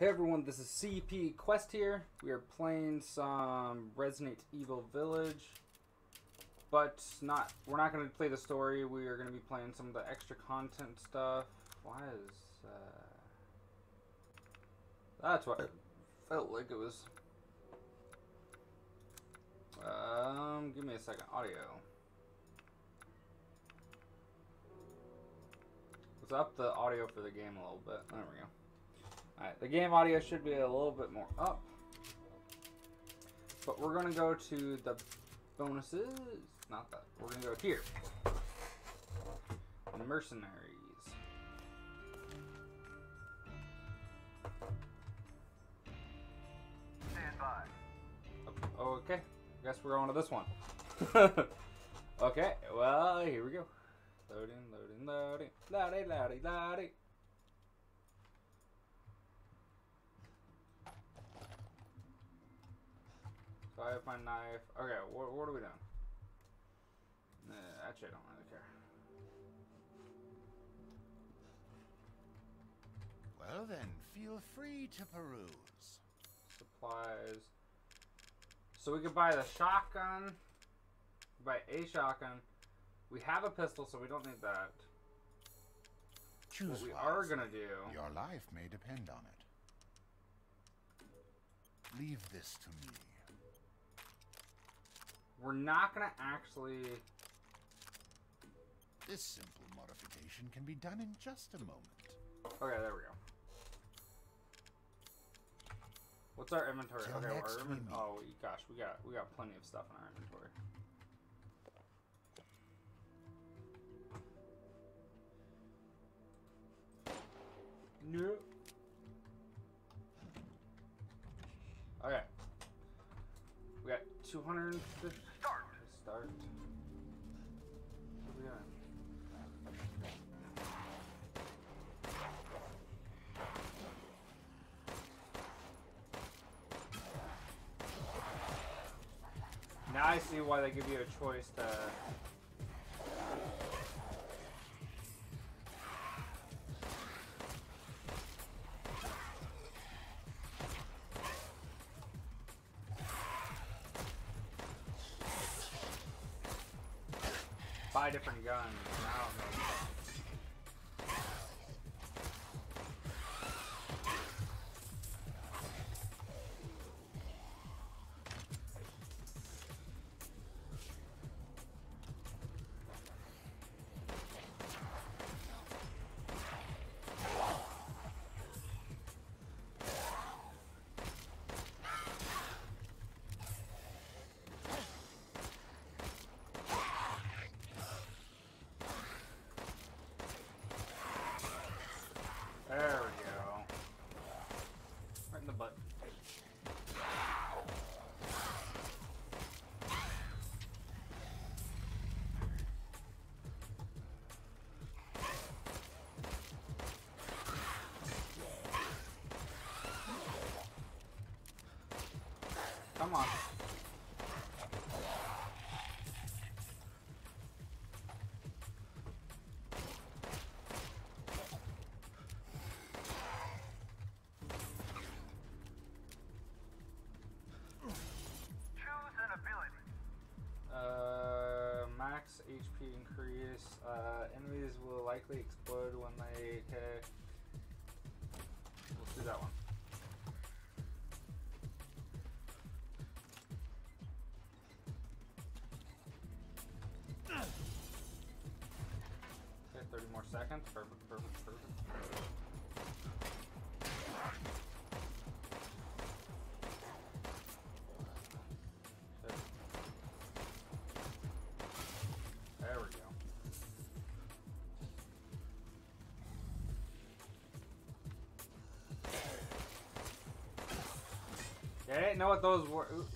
Hey everyone, this is CP Quest here. We are playing some Resident Evil Village, but not. We're not going to play the story. We are going to be playing some of the extra content stuff. Why is uh, that's what it felt like it was. Um, give me a second. Audio. Let's up the audio for the game a little bit. There we go. Alright, the game audio should be a little bit more up. But we're going to go to the bonuses. Not that. We're going to go here. Mercenaries. Stand by. Okay. Guess we're going to this one. okay, well, here we go. Loading, loading, loading. Loudy, loudy, loudy. I have my knife. Okay, what, what are we doing? Nah, actually, I don't really care. Well then, feel free to peruse. Supplies. So we could buy the shotgun. Buy a shotgun. We have a pistol, so we don't need that. Choose What we are gonna do. Your life may depend on it. Leave this to me. We're not gonna actually. This simple modification can be done in just a moment. Okay, there we go. What's our inventory? Till okay, our oh gosh, we got we got plenty of stuff in our inventory. No. We got 250. Start. Start. What we? Now I see why they give you a choice to. Different guns. Come on. Choose an ability. Uh, max HP increase. Uh, enemies will likely explode when they. Okay. Let's do that one. Seconds. Perfect, perfect, perfect. There we go. Yeah, I didn't know what those were. Ooh.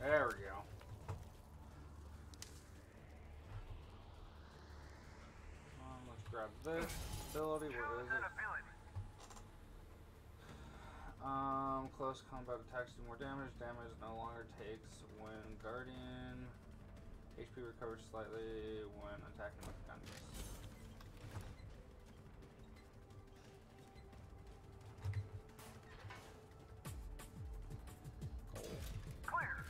There we go. Um, let's grab this ability. Where Choose is an it? ability. Um, close combat attacks do more damage. Damage no longer takes when Guardian HP recovers slightly when attacking with guns. Clear.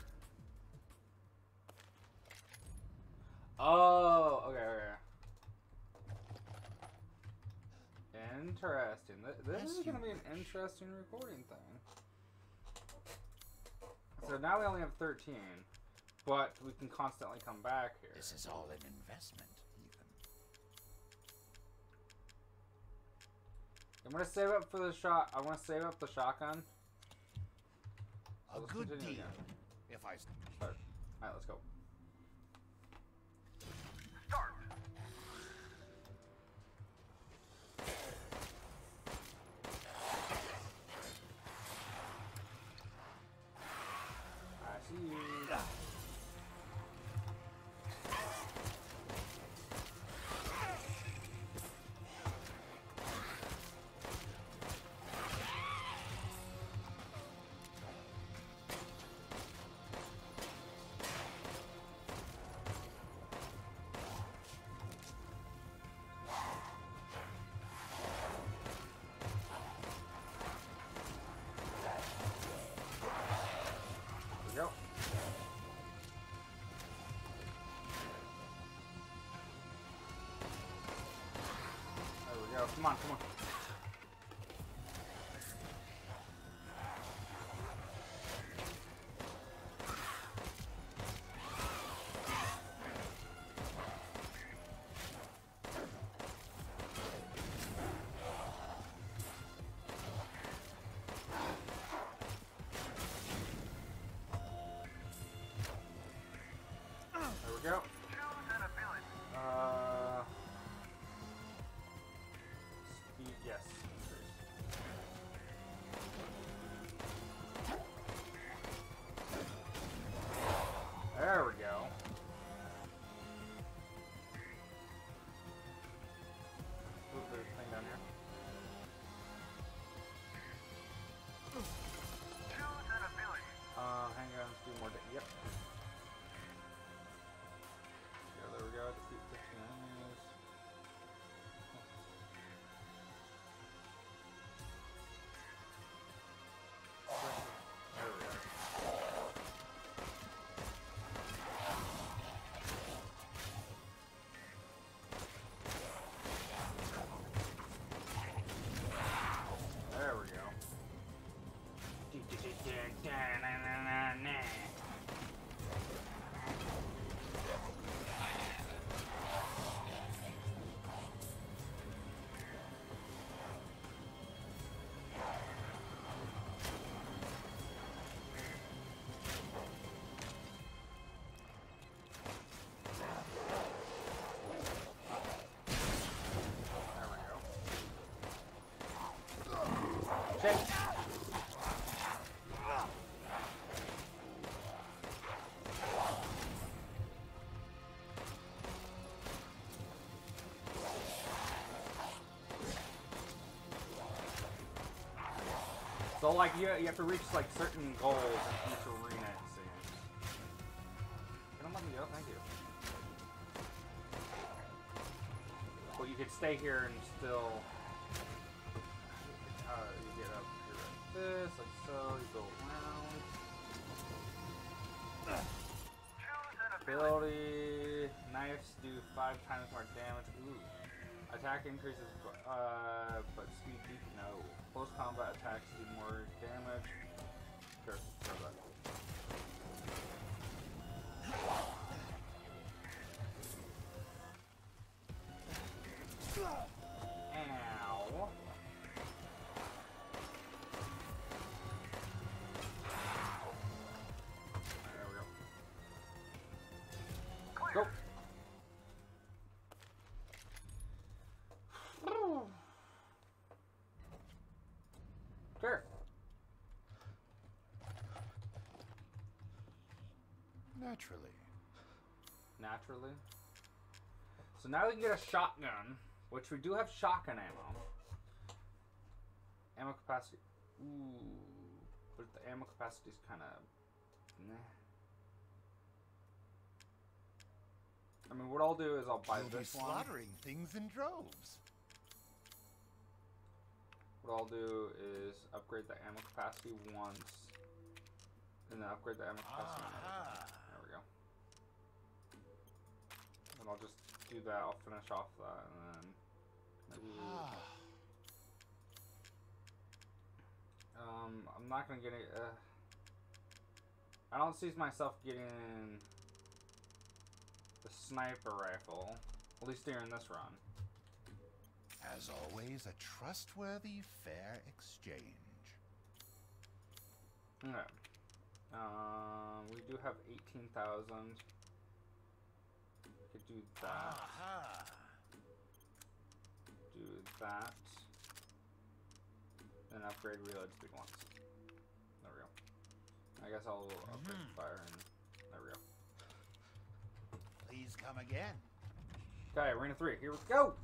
Oh, okay, okay. Interesting. This is going to be an interesting recording thing. So now we only have 13, but we can constantly come back here. This is all an investment. I'm to save up for the shot. I want to save up the shotgun. A good deal. again. If I. Start. Alright, let's go. Go. Come on, come on. There we go. So like you, you have to reach like certain goals in each arena it seems. Let me go? Thank you. Well you could stay here and still uh, you get up here like this, like so, you go around. Ability knives do five times more damage. Ooh. Attack increases, uh, but speed deep no. Close combat attacks do more damage. Naturally. Naturally. So now we can get a shotgun, which we do have shotgun ammo. Ammo capacity. Ooh. But the ammo capacity is kind of. Nah. I mean, what I'll do is I'll buy You'll be this one. slaughtering things in droves. What I'll do is upgrade the ammo capacity once, and then upgrade the ammo capacity time. Aha. There we go. And I'll just do that. I'll finish off that, and then maybe. Ah, Um, I'm not gonna get it. Uh, I don't see myself getting the sniper rifle, at least during this run. As always, a trustworthy, fair exchange. Okay. Um, we do have eighteen thousand. Could do that. Do that. Then upgrade reload big ones. There we go. I guess I'll upgrade Mhm. fire and there we go. Please come again. Okay, arena three. Here we go.